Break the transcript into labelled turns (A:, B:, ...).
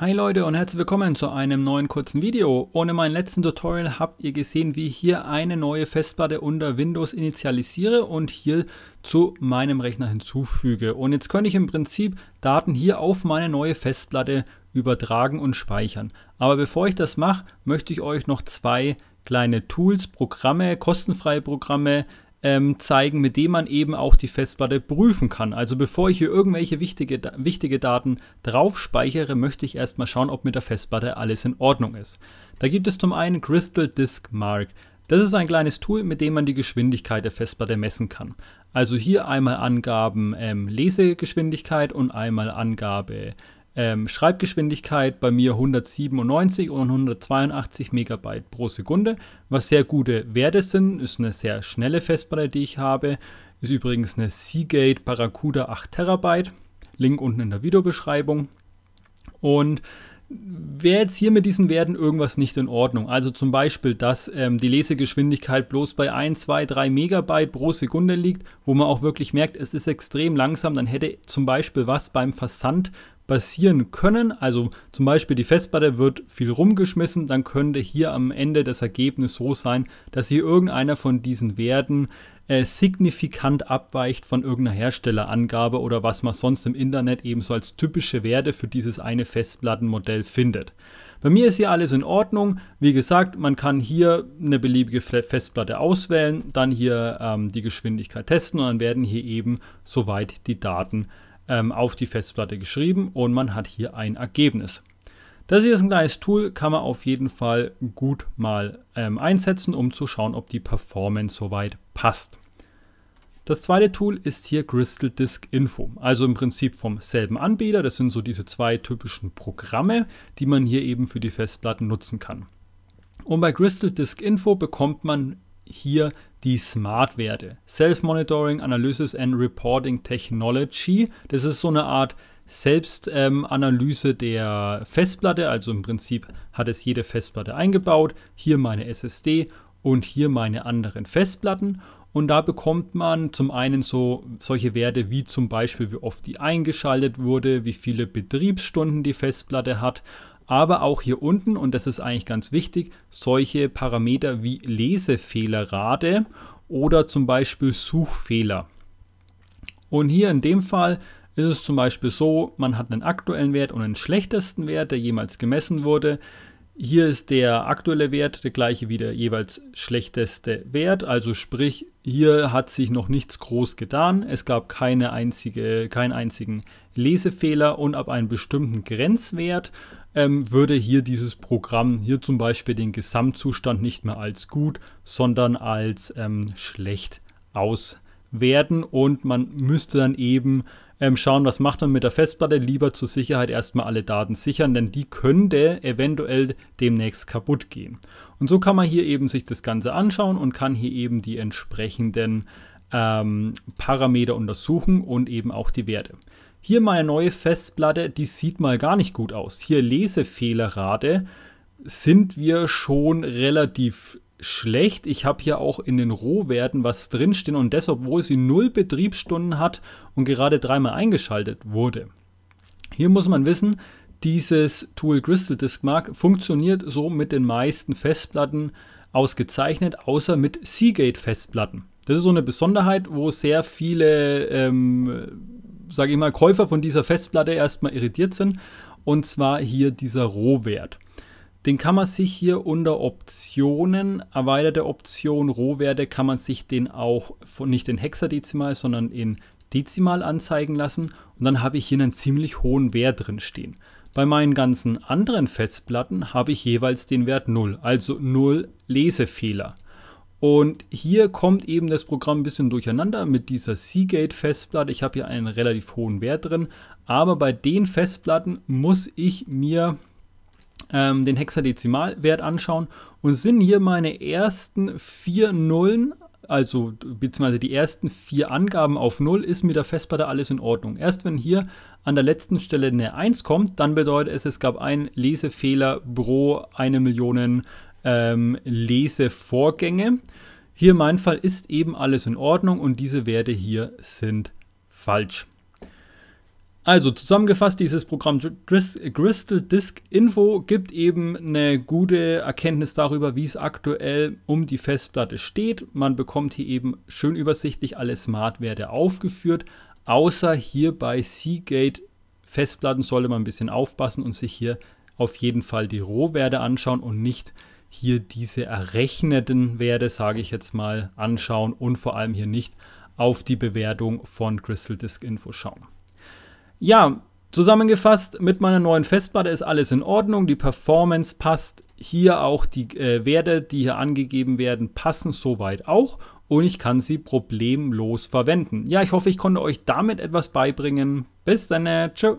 A: Hi Leute und herzlich willkommen zu einem neuen kurzen Video. Ohne meinen letzten Tutorial habt ihr gesehen, wie ich hier eine neue Festplatte unter Windows initialisiere und hier zu meinem Rechner hinzufüge. Und jetzt könnte ich im Prinzip Daten hier auf meine neue Festplatte übertragen und speichern. Aber bevor ich das mache, möchte ich euch noch zwei kleine Tools, Programme, kostenfreie Programme ähm, zeigen, mit dem man eben auch die Festplatte prüfen kann. Also bevor ich hier irgendwelche wichtige, wichtige Daten drauf speichere, möchte ich erstmal schauen, ob mit der Festplatte alles in Ordnung ist. Da gibt es zum einen Crystal Disk Mark. Das ist ein kleines Tool, mit dem man die Geschwindigkeit der Festplatte messen kann. Also hier einmal Angaben ähm, Lesegeschwindigkeit und einmal Angabe ähm, Schreibgeschwindigkeit bei mir 197 und 182 Megabyte pro Sekunde, was sehr gute Werte sind. Ist eine sehr schnelle Festplatte, die ich habe. Ist übrigens eine Seagate Barracuda 8 Terabyte. Link unten in der Videobeschreibung. Und wäre jetzt hier mit diesen Werten irgendwas nicht in Ordnung. Also zum Beispiel, dass ähm, die Lesegeschwindigkeit bloß bei 1, 2, 3 Megabyte pro Sekunde liegt, wo man auch wirklich merkt, es ist extrem langsam, dann hätte zum Beispiel was beim Versand passieren können. Also zum Beispiel die Festplatte wird viel rumgeschmissen, dann könnte hier am Ende das Ergebnis so sein, dass hier irgendeiner von diesen Werten äh, signifikant abweicht von irgendeiner Herstellerangabe oder was man sonst im Internet eben so als typische Werte für dieses eine Festplattenmodell findet. Bei mir ist hier alles in Ordnung. Wie gesagt, man kann hier eine beliebige Festplatte auswählen, dann hier ähm, die Geschwindigkeit testen und dann werden hier eben soweit die Daten ähm, auf die Festplatte geschrieben und man hat hier ein Ergebnis. Das hier ist ein kleines Tool, kann man auf jeden Fall gut mal ähm, einsetzen, um zu schauen, ob die Performance soweit passt. Das zweite Tool ist hier Crystal Disk Info, also im Prinzip vom selben Anbieter. Das sind so diese zwei typischen Programme, die man hier eben für die Festplatten nutzen kann. Und bei Crystal Disk Info bekommt man hier die Smart-Werte. Self-Monitoring, Analysis and Reporting Technology. Das ist so eine Art Selbstanalyse ähm, der Festplatte. Also im Prinzip hat es jede Festplatte eingebaut. Hier meine SSD und hier meine anderen Festplatten. Und da bekommt man zum einen so solche Werte wie zum Beispiel, wie oft die eingeschaltet wurde, wie viele Betriebsstunden die Festplatte hat, aber auch hier unten, und das ist eigentlich ganz wichtig, solche Parameter wie Lesefehlerrate oder zum Beispiel Suchfehler. Und hier in dem Fall ist es zum Beispiel so, man hat einen aktuellen Wert und einen schlechtesten Wert, der jemals gemessen wurde. Hier ist der aktuelle Wert der gleiche wie der jeweils schlechteste Wert, also sprich, hier hat sich noch nichts groß getan. Es gab keine einzige, keinen einzigen Lesefehler und ab einem bestimmten Grenzwert ähm, würde hier dieses Programm hier zum Beispiel den Gesamtzustand nicht mehr als gut, sondern als ähm, schlecht auswerten und man müsste dann eben ähm, schauen, was macht man mit der Festplatte. Lieber zur Sicherheit erstmal alle Daten sichern, denn die könnte eventuell demnächst kaputt gehen. Und so kann man hier eben sich das Ganze anschauen und kann hier eben die entsprechenden ähm, Parameter untersuchen und eben auch die Werte. Hier meine neue Festplatte, die sieht mal gar nicht gut aus. Hier Lesefehlerrate sind wir schon relativ schlecht. Ich habe hier auch in den Rohwerten was drinstehen und das, obwohl sie null Betriebsstunden hat und gerade dreimal eingeschaltet wurde. Hier muss man wissen, dieses Tool Crystal Disk Mark funktioniert so mit den meisten Festplatten ausgezeichnet, außer mit Seagate Festplatten. Das ist so eine Besonderheit, wo sehr viele ähm, sage ich mal, Käufer von dieser Festplatte erstmal irritiert sind. Und zwar hier dieser Rohwert. Den kann man sich hier unter Optionen, erweiterte Option, Rohwerte, kann man sich den auch von nicht in Hexadezimal, sondern in Dezimal anzeigen lassen. Und dann habe ich hier einen ziemlich hohen Wert drin stehen. Bei meinen ganzen anderen Festplatten habe ich jeweils den Wert 0, also 0 Lesefehler. Und hier kommt eben das Programm ein bisschen durcheinander mit dieser Seagate-Festplatte. Ich habe hier einen relativ hohen Wert drin, aber bei den Festplatten muss ich mir ähm, den Hexadezimalwert anschauen und sind hier meine ersten vier Nullen, also beziehungsweise die ersten vier Angaben auf Null, ist mit der Festplatte alles in Ordnung. Erst wenn hier an der letzten Stelle eine 1 kommt, dann bedeutet es, es gab einen Lesefehler pro eine Million ähm, Lesevorgänge. Hier in meinem Fall ist eben alles in Ordnung und diese Werte hier sind falsch. Also zusammengefasst, dieses Programm Crystal Disk Info gibt eben eine gute Erkenntnis darüber, wie es aktuell um die Festplatte steht. Man bekommt hier eben schön übersichtlich alle Smart-Werte aufgeführt, außer hier bei Seagate Festplatten sollte man ein bisschen aufpassen und sich hier auf jeden Fall die Rohwerte anschauen und nicht hier diese errechneten Werte, sage ich jetzt mal, anschauen und vor allem hier nicht auf die Bewertung von Crystal Disk Info schauen. Ja, zusammengefasst, mit meiner neuen Festplatte ist alles in Ordnung. Die Performance passt. Hier auch die äh, Werte, die hier angegeben werden, passen soweit auch. Und ich kann sie problemlos verwenden. Ja, ich hoffe, ich konnte euch damit etwas beibringen. Bis dann. Tschüss.